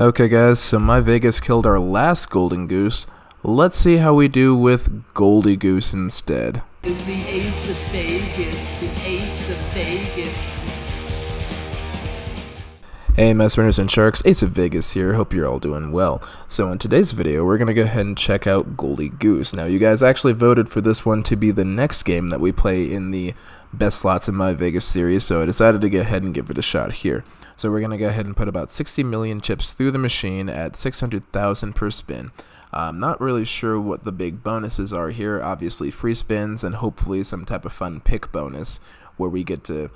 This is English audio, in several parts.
Okay guys, so MyVegas killed our last Golden Goose. Let's see how we do with Goldie Goose instead. Is the ace of Vegas, the ace of Vegas. Hey mess winners and sharks, Ace of Vegas here, hope you're all doing well. So in today's video, we're going to go ahead and check out Goldie Goose. Now you guys actually voted for this one to be the next game that we play in the best slots in MyVegas series, so I decided to go ahead and give it a shot here. So we're going to go ahead and put about 60 million chips through the machine at 600,000 per spin. I'm not really sure what the big bonuses are here, obviously free spins and hopefully some type of fun pick bonus where we get to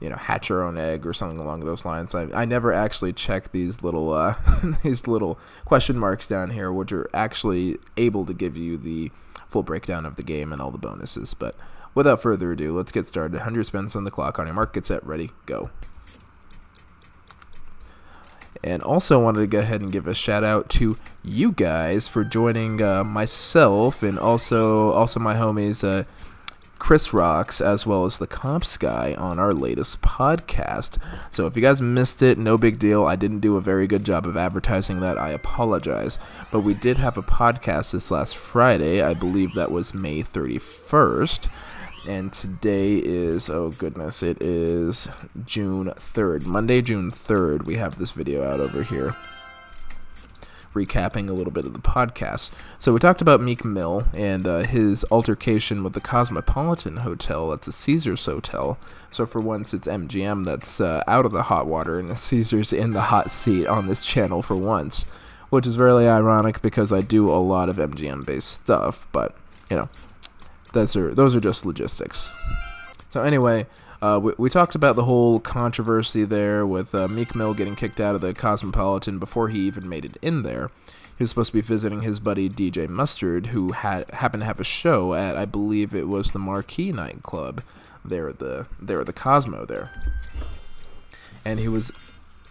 you know hatch our own egg or something along those lines. I, I never actually check these little uh, these little question marks down here, which are actually able to give you the full breakdown of the game and all the bonuses. But without further ado, let's get started. 100 spins on the clock. On your mark, get set, ready, go. And also wanted to go ahead and give a shout out to you guys for joining uh, myself and also also my homies uh, Cris Rocks as well as the Comps guy on our latest podcast. So if you guys missed it, no big deal. I didn't do a very good job of advertising that. I apologize. But we did have a podcast this last Friday. I believe that was May 31st and today is oh goodness it is june 3rd monday june 3rd we have this video out over here. Recapping a little bit of the podcast. So we talked about meek mill and uh, his altercation with the cosmopolitan hotel. That's a caesars hotel. So for once it's mgm that's uh, out of the hot water and caesars in the hot seat on this channel for once. Which is really ironic because i do a lot of mgm based stuff but you know those are those are just logistics. So anyway, uh, we, we, talked about the whole controversy there with uh, Meek Mill getting kicked out of the Cosmopolitan before he even made it in there. He was supposed to be visiting his buddy DJ Mustard, who had happened to have a show at I believe it was the Marquee nightclub there at the there at the Cosmo there, and he was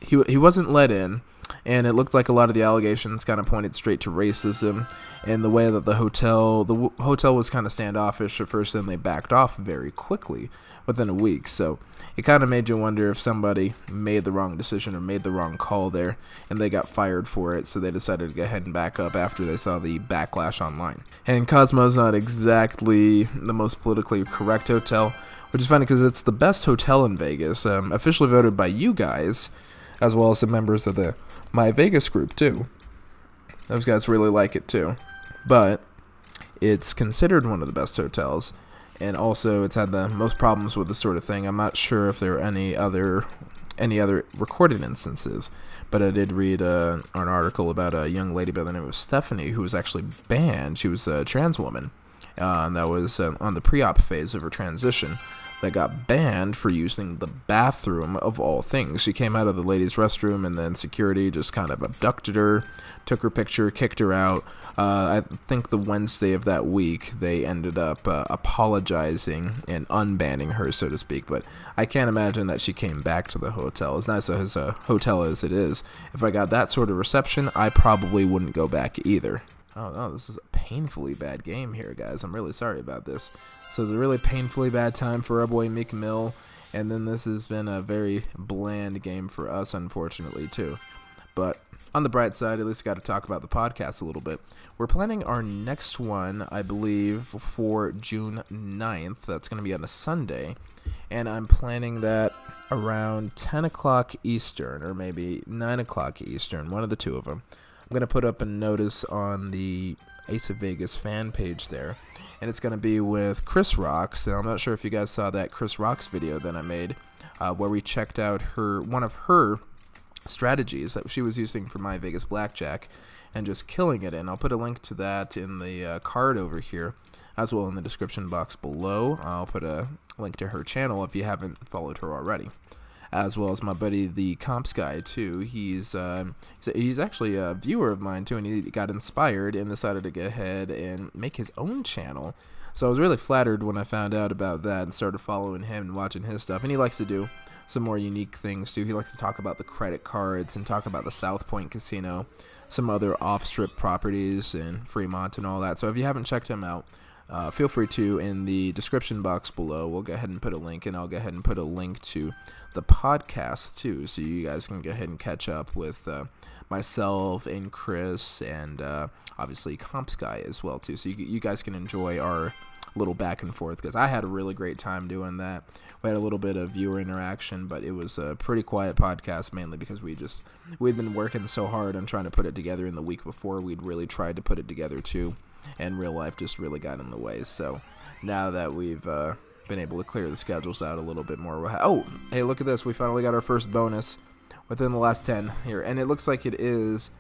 he he wasn't let in and it looked like a lot of the allegations kind of pointed straight to racism and the way that the hotel the hotel was kind of standoffish at first and they backed off very quickly within a week. So it kind of made you wonder if somebody made the wrong decision or made the wrong call there and they got fired for it so they decided to go ahead and back up after they saw the backlash online. And cosmo's not exactly the most politically correct hotel which is funny because it's the best hotel in vegas um, officially voted by you guys as well as the members of the MyVegas group too. Those guys really like it too. But it's considered one of the best hotels and also it's had the most problems with this sort of thing. I'm not sure if there are any other any other recorded instances, but I did read uh, an article about a young lady by the name of Stephanie who was actually banned. She was a trans woman, uh, and that was uh, on the pre-op phase of her transition that got banned for using the bathroom of all things. She came out of the ladies' restroom and then security just kind of abducted her, took her picture, kicked her out. Uh, I think the Wednesday of that week they ended up uh, apologizing and unbanning her, so to speak. But I can't imagine that she came back to the hotel. As nice as a hotel as it is, if I got that sort of reception, I probably wouldn't go back either. Oh no, this is painfully bad game here, guys. I'm really sorry about this. So it's a really painfully bad time for our boy Meek Mill, and then this has been a very bland game for us, unfortunately, too. But on the bright side, at least got to talk about the podcast a little bit. We're planning our next one, I believe, for June 9th. That's going to be on a Sunday. And I'm planning that around 10 o'clock Eastern, or maybe 9 o'clock Eastern, one of the two of them. I'm going to put up a notice on the Ace of Vegas fan page there. And it's going to be with Cris Rocks. And I'm not sure if you guys saw that Cris Rocks video that I made uh, where we checked out her one of her strategies that she was using for MyVegas Blackjack and just killing it. And I'll put a link to that in the uh, card over here as well in the description box below. I'll put a link to her channel if you haven't followed her already as well as my buddy the comps guy too. He's uh, he's actually a viewer of mine too, and he got inspired and decided to go ahead and make his own channel. So I was really flattered when I found out about that and started following him and watching his stuff. And he likes to do some more unique things too. He likes to talk about the credit cards and talk about the South Point Casino, some other off-strip properties in Fremont and all that. So if you haven't checked him out, uh, feel free to in the description box below. We'll go ahead and put a link, and I'll go ahead and put a link to the podcast too, so you guys can go ahead and catch up with uh, myself and Cris, and uh, obviously Comps Guy as well too. So you, you guys can enjoy our little back and forth because I had a really great time doing that. We had a little bit of viewer interaction, but it was a pretty quiet podcast mainly because we just we'd been working so hard on trying to put it together in the week before. We'd really tried to put it together too, and real life just really got in the way. So now that we've uh, been able to clear the schedules out a little bit more, oh hey look at this, we finally got our first bonus within the last ten here, and it looks like it is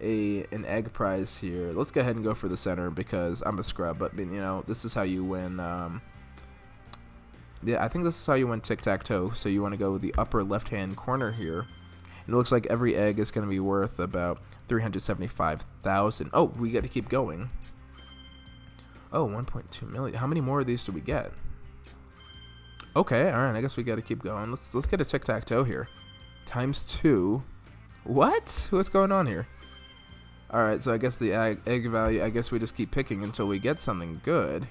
a an egg prize here. Let's go ahead and go for the center because I'm a scrub, but you know this is how you win. Um, yeah, I think this is how you win tic tac toe. So you want to go the upper left hand corner here. And it looks like every egg is going to be worth about 375,000. Oh, we got to keep going. Oh, 1.2 million. How many more of these do we get? Okay, all right. I guess we got to keep going. Let's let's get a tic tac toe here. Times two. What? What's going on here? Alright, so I guess the egg, egg value, I guess we just keep picking until we get something good.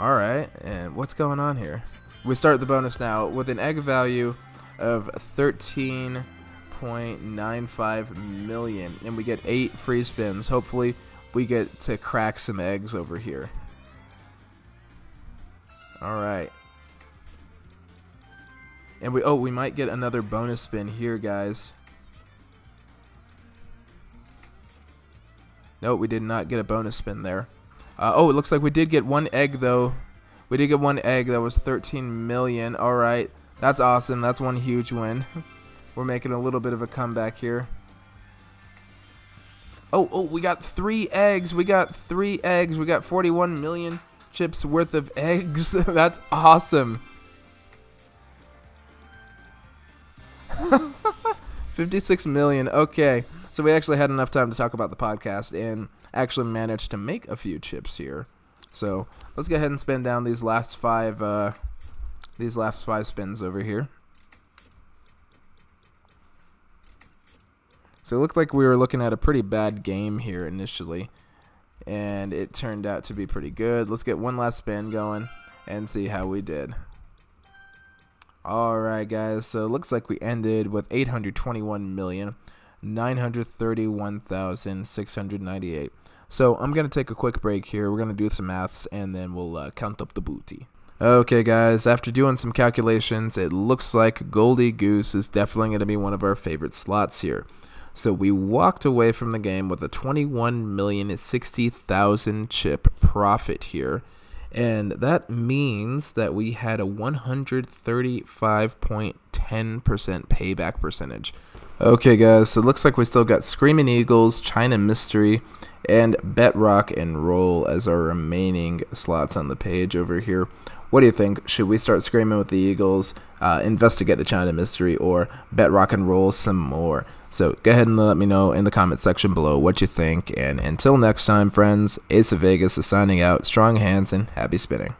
Alright, and what's going on here? We start the bonus now with an egg value of 13.95 million, and we get 8 free spins. Hopefully, we get to crack some eggs over here. Alright. And we, oh, we might get another bonus spin here, guys. No, we did not get a bonus spin there. Uh, oh, it looks like we did get one egg, though. We did get one egg that was 13 million. All right. That's awesome. That's one huge win. We're making a little bit of a comeback here. Oh, oh, we got three eggs. We got three eggs. We got 41 million chips worth of eggs. That's awesome. 56 million. Okay. So we actually had enough time to talk about the podcast and actually managed to make a few chips here. So let's go ahead and spin down these last five uh, these last five spins over here. So it looked like we were looking at a pretty bad game here initially, and it turned out to be pretty good. Let's get one last spin going and see how we did. Alright guys, so it looks like we ended with 821 million. 931,698. So I'm going to take a quick break here. We're going to do some maths and then we'll uh, count up the booty. Okay, guys, after doing some calculations, it looks like Goldie Goose is definitely going to be one of our favorite slots here. So we walked away from the game with a 21,060,000 chip profit here. And that means that we had a 135.10% payback percentage. Okay, guys, so it looks like we still got Screaming Eagles, China Mystery, and Bet Rock and Roll as our remaining slots on the page over here. What do you think? Should we start screaming with the Eagles, uh, investigate the China Mystery, or Bet Rock and Roll some more? So go ahead and let me know in the comment section below what you think. And until next time, friends, Ace of Vegas is signing out. Strong hands and happy spinning.